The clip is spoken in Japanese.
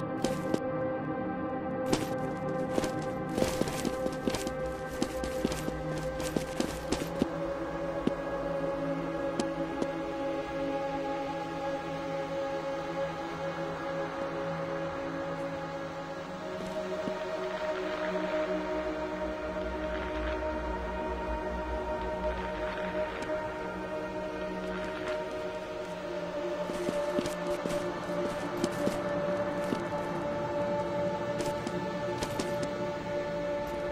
え?